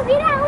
Go, get